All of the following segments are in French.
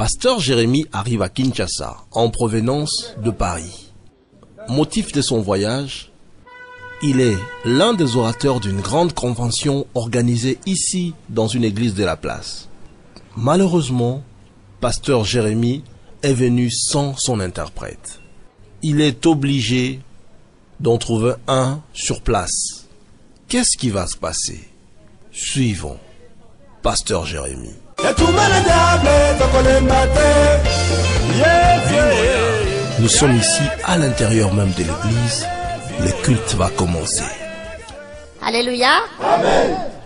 Pasteur Jérémie arrive à Kinshasa en provenance de Paris. Motif de son voyage, il est l'un des orateurs d'une grande convention organisée ici dans une église de la place. Malheureusement, Pasteur Jérémie est venu sans son interprète. Il est obligé d'en trouver un sur place. Qu'est-ce qui va se passer? Suivons Pasteur Jérémie. Nous sommes ici à l'intérieur même de l'église. Le culte va commencer. Alléluia.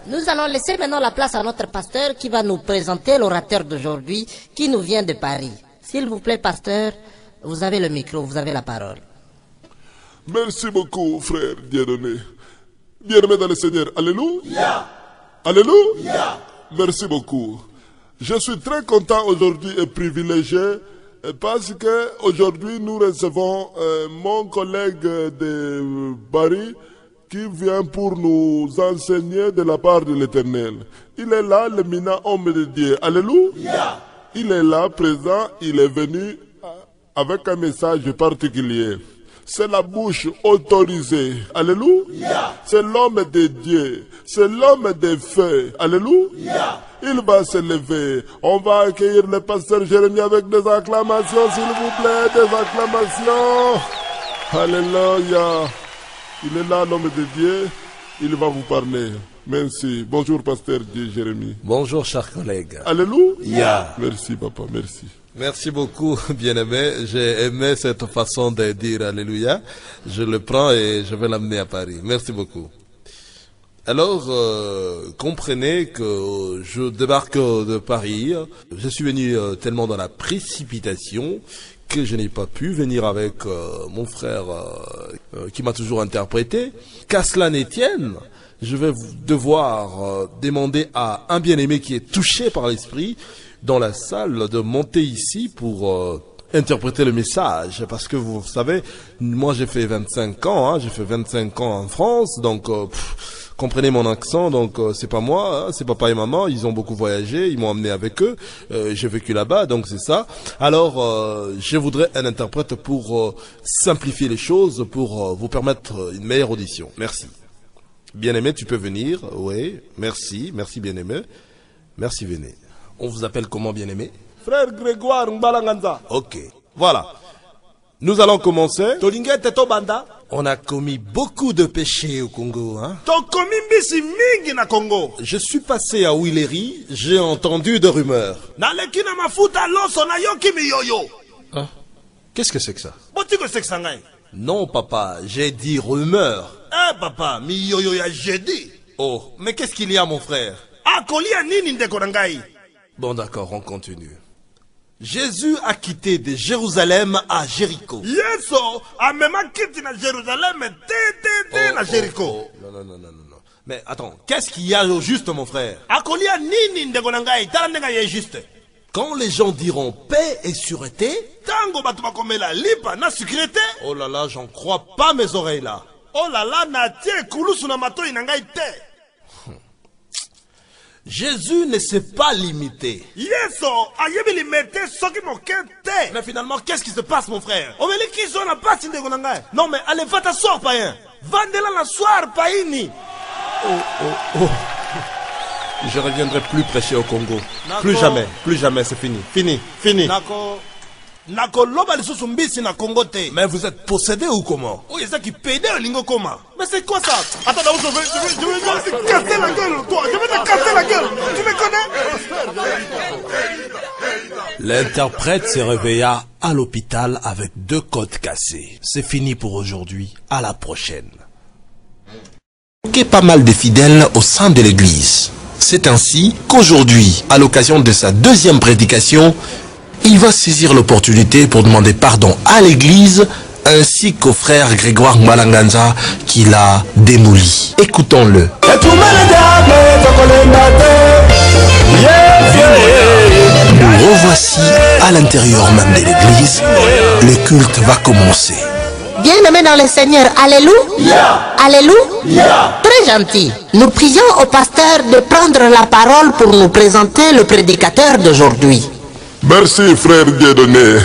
Nous allons laisser maintenant la place à notre pasteur qui va nous présenter l'orateur d'aujourd'hui qui nous vient de Paris. S'il vous plaît, pasteur, vous avez le micro, vous avez la parole. Merci beaucoup, frère bien-aimé. Bien-aimé dans le Seigneur. Alléluia. Alléluia. Merci beaucoup. Je suis très content aujourd'hui et privilégié euh, parce que aujourd'hui nous recevons euh, mon collègue de Paris qui vient pour nous enseigner de la part de l'Éternel. Il est là, le mina homme de Dieu. Alléluia. Il est là, présent, il est venu euh, avec un message particulier. C'est la bouche autorisée. Alléluia. C'est l'homme de Dieu. C'est l'homme des feux. Alléluia. Il va se lever. On va accueillir le pasteur Jérémie avec des acclamations, s'il vous plaît, des acclamations. Alléluia. Il est là, l'homme de Dieu. Il va vous parler. Merci. Bonjour, pasteur Dieu Jérémie. Bonjour, chers collègues. Alléluia. Merci, papa. Merci. Merci beaucoup, bien-aimé. J'ai aimé cette façon de dire Alléluia. Je le prends et je vais l'amener à Paris. Merci beaucoup. Alors, euh, comprenez que je débarque de Paris. Je suis venu euh, tellement dans la précipitation que je n'ai pas pu venir avec euh, mon frère euh, euh, qui m'a toujours interprété. Qu'à cela ne tienne, je vais devoir euh, demander à un bien-aimé qui est touché par l'esprit dans la salle de monter ici pour euh, interpréter le message. Parce que vous savez, moi j'ai fait 25 ans, hein, j'ai fait 25 ans en France, donc... euh, pff, comprenez mon accent, donc euh, c'est pas moi, hein, c'est papa et maman, ils ont beaucoup voyagé, ils m'ont emmené avec eux, euh, j'ai vécu là-bas, donc c'est ça. Alors, euh, je voudrais un interprète pour simplifier les choses, pour vous permettre une meilleure audition. Merci. Bien-aimé, tu peux venir, oui, merci, merci bien-aimé, merci venez. On vous appelle comment bien-aimé? Frère Grégoire Mbalanganza. Ok, voilà. Nous allons commencer. tolingete tobanda On a commis beaucoup de péchés au Congo, hein. Je suis passé à Willery, j'ai entendu de rumeurs. Hein? Qu'est-ce que c'est que ça? Non, papa, j'ai dit rumeurs. e papa miyoyo ya jedi Oh, mais qu'est-ce qu'il y a, mon frère? Bon, d'accord, on continue. Jésus a quitté de Jérusalem à Jéricho. yesu amema kiti na jerusaleme te te te Oh, na oh, jeriko oh, Non, non, non, non, non. Mais attends, qu'est-ce qu'il y a au juste, mon frère? Akolia nini ndeko na ngai? Tala ndenge ye juste. Quand les gens diront paix et sûreté, ntango bato bakomela lipa na sucre te oh là là, j'en crois pas mes oreilles là. oh natie ekulusu na matoi na ngai te Jésus ne s'est pas limité. Mais finalement, qu'est-ce qui se passe, mon frère? Non mais allez va t'asseoir païen vandela na soir païni Je reviendrai plus prêcher au Congo. D'accord. Plus jamais, plus jamais, c'est fini. Fini, fini. nako Mais vous êtes possédé ou comment? Mais c'est quoi ça? Attends d'abord je vais, je vais, je vais, te casser la gueule toi je vais te casser la gueule tu me connais? L'interprète se réveilla à l'hôpital avec deux côtes cassées. C'est fini pour aujourd'hui. À la prochaine. Il y a pas mal de fidèles au sein de l'église. C'est ainsi qu'aujourd'hui, à l'occasion de sa deuxième prédication, il va saisir l'opportunité pour demander pardon à l'église ainsi qu'au frère Grégoire Malanganza qui l'a démoli. Écoutons-le. Nous revoici à l'intérieur même de l'église. Le culte va commencer. Bien-aimés dans le Seigneur, Alléluia. Alléluia. Très gentil. Nous prions au pasteur de prendre la parole pour nous présenter le prédicateur d'aujourd'hui. Merci frère Dieudonné.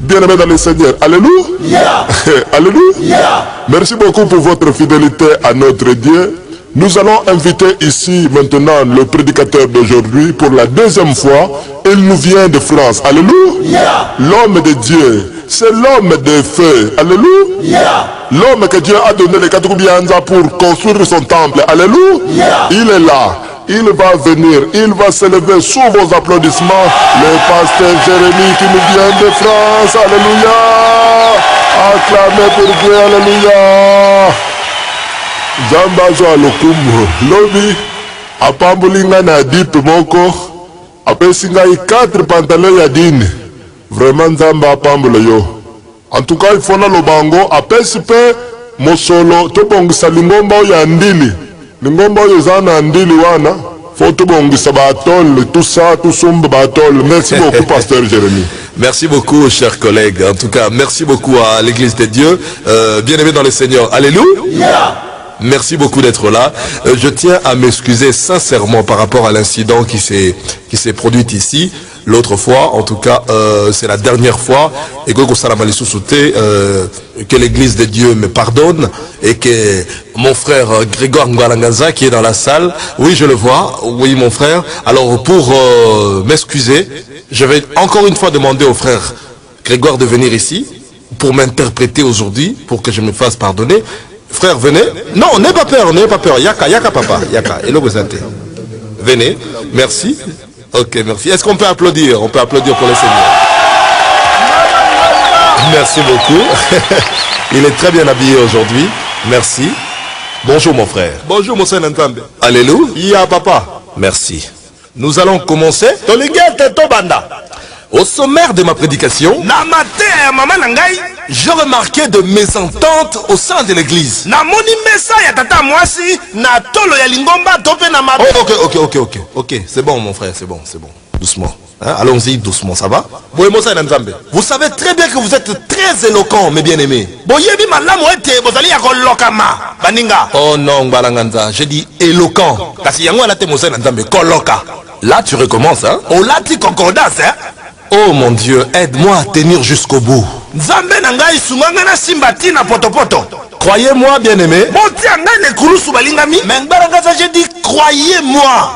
Bien-aimé dans le Seigneur. Alléluia. Alléluia. Merci beaucoup pour votre fidélité à notre Dieu. Nous allons inviter ici maintenant le prédicateur d'aujourd'hui pour la deuxième fois. Il nous vient de France. Alléluia. L'homme de Dieu. C'est l'homme de feu. Alléluia. L'homme que Dieu a donné les quatre pour construire son temple. Alléluia. Il est là. Il va venir, il va se lever sous vos applaudissements. Le pasteur Jérémie qui nous vient de France. Alléluia. Acclamez pour Dieu. Alléluia. nzambe azwa lokumu lobi apamboli ngai na dipe moko apesi ngai 4 pantalon ya dini vraiment nzambe apambola yo cas ifo naloba yango apesi mpe mosolo tobongisa lingomba lingomba oyo eza na ndili wana fo tobongisa baatole tout ça tosomba baatole merci beaucoup pasteur jérémie Merci beaucoup, chers collègues. En tout cas, merci beaucoup à l'Église de Dieu. Euh, bien-aimés dans le Seigneur. Alléluia. Merci beaucoup d'être là. Euh, je tiens à m'excuser sincèrement par rapport à l'incident qui s'est qui s'est produit ici. L'autre fois, en tout cas, euh, c'est la dernière fois. Et que euh, que l'Église de Dieu me pardonne et que mon frère euh, Grégoire Ngwalangaza qui est dans la salle, oui, je le vois, oui, mon frère. Alors, pour euh, m'excuser, je vais encore une fois demander au frère Grégoire de venir ici pour m'interpréter aujourd'hui, pour que je me fasse pardonner. Frère, venez. Non, n'aie pas peur, n'aie pas peur. Yaka, yaka papa, yaka. Le Venez. Merci. Ok, merci. Est-ce qu'on peut applaudir? On peut applaudir pour le Seigneur. Merci beaucoup. Il est très bien habillé aujourd'hui. Merci. Bonjour mon frère. Bonjour, mon Saint Ntambe. Alléluia. Ya papa. Merci. Nous allons commencer. Au sommaire de ma prédication, Je remarquais de mésententes au sein de l'église. Oh, ok, ok, ok, ok, ok. C'est bon, mon frère, c'est bon, c'est bon. Doucement. Hein, Allons-y doucement, ça va? Vous savez très bien que vous êtes très éloquent, mes bien-aimés. Oh non, j'ai dit éloquent. Là, tu recommences, hein? Eh? Oh mon Dieu, aide-moi à tenir jusqu'au bout. Nzambe na ngai sunga ngai nasimba ntina potopoto. Croyez-moi, bien-aimés, botia ngai na ekulusu balingami. Me ngbalangasa je di croyez-moi.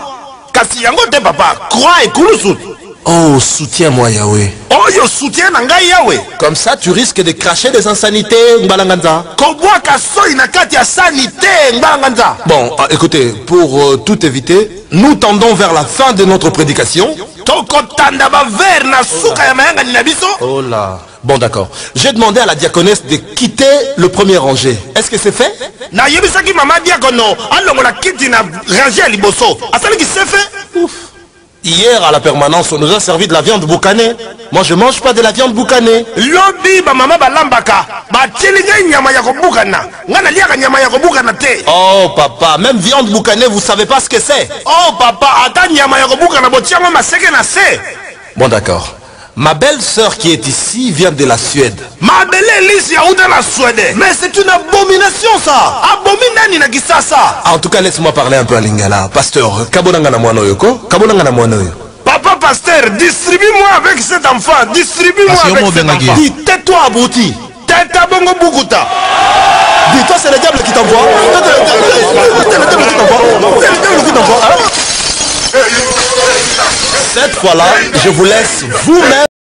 Kasi yango te papa croix ekulusu. Oh, soutiens-moi, Yahweh. oyo soutien na ngai yawe Comme ça, tu risques de cracher des insanités, Ngbalanganza. kobwaka soi na kati ya sani te ngbanga nza Bon, ah, écoutez, pour euh, tout éviter, nous tendons vers la fin de notre prédication. Tokotanda bavere na suka ya mayangani na biso Oh là. Bon, d'accord. J'ai demandé à la diaconesse de quitter le premier rangé. Est-ce que c'est fait? Nayebisaki mama diakono alongola kiti na range ya liboso asalaki sefe Hier, à la permanence, on nous a servi de la viande boucanée. Moi, je mange pas de la viande boucanée. lobi bamama balambaka batieli ngai nyama ya kobukana ngai naliaka nyama ya kobukana te Oh, papa, même viande boucanée, vous savez pas ce que c'est. oh papa ata nyama ya kobukana botiango maseke na se Bon, d'accord. Ma belle-sœur qui est ici vient de la Suède. mabele elisi yauta na swede Mais c'est une abomination, ça abomi nani na kisasa En tout cas, laisse-moi parler un peu à Lingala. Pasteur, kabonanga na mwana oyo ko? Kabonanga na mwana papa pasteur distribue-moi avec cet enfant distribue-moi avec cet enfant Dis, tais-toi, abruti. teta bongo bukuta Dis-toi, c'est le diable qui t'envoie. C'est le diable qui t'envoie. C'est le diable qui t'envoie. Cette fois-là, je vous laisse vous-même